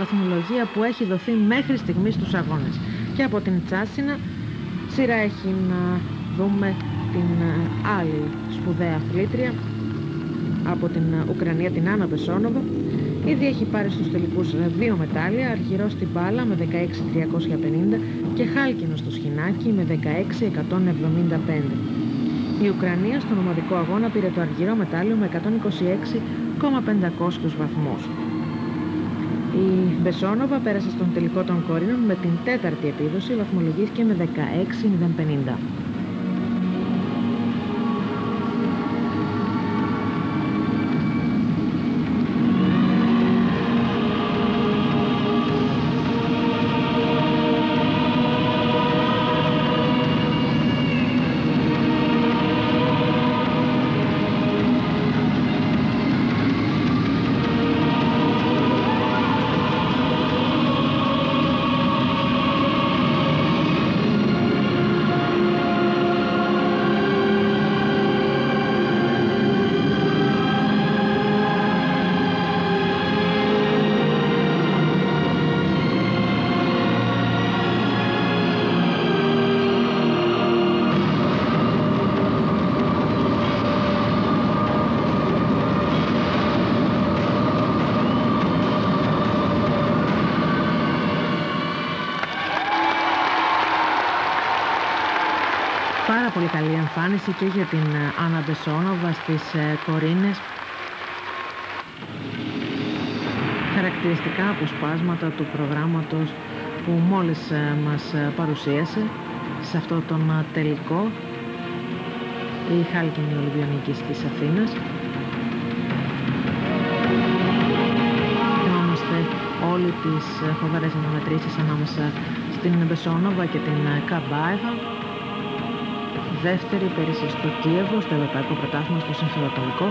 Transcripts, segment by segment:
βαθμολογία που έχει δοθεί μέχρι στιγμής στους αγώνες. Και από την Τσάσινα σειρά έχει να δούμε την ε, άλλη σπουδαία αθλήτρια από την ε, Ουκρανία, την Άννα Μπεσόνοβα. Ήδη έχει πάρει στους τελικούς ε, δύο μετάλλια, αργυρό στην μπάλα με 16.350 και χάλκινος στο σχοινάκι με 16.175. Η Ουκρανία στον ομαδικό αγώνα πήρε το αργυρό μετάλλιο με 126,500 βαθμούς. Η Μπεσόνοβα πέρασε στον τελικό των κορίνων με την τέταρτη επίδοση, βαθμολογήθηκε με 16.050. Πάρα πολύ καλή εμφάνιση και για την Άννα Μπεσόνοβα στις ε, κορίνες. Χαρακτηριστικά αποσπάσματα του προγράμματος που μόλις ε, μας ε, παρουσίασε σε αυτό τον τελικό η Χάλκινη Ολυμπιονίκης της Αθήνας. Θυμάμαστε όλοι τις φοβερές αναμετρήσεις ανάμεσα στην Μπεσόνοβα και την Καμπάεβα δεύτερη πέρυσι στο Κίεβο, στο Ευρωπαϊκό Πρωτάθλημα στο Συμφιλοτολικό.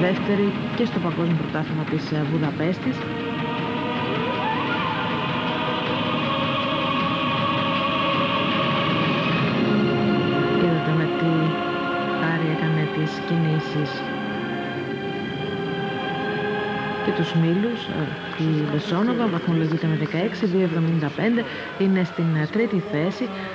Δεύτερη και στο Παγκόσμιο Πρωτάθλημα της ε, Βουδαπέστης. Είδατε με τι χάρη έκανε τις κινήσεις και τους Μήλους. Ε, η Μπεσόνοβα βαθμολογείται με 16-2,75, είναι στην ε, τρίτη θέση.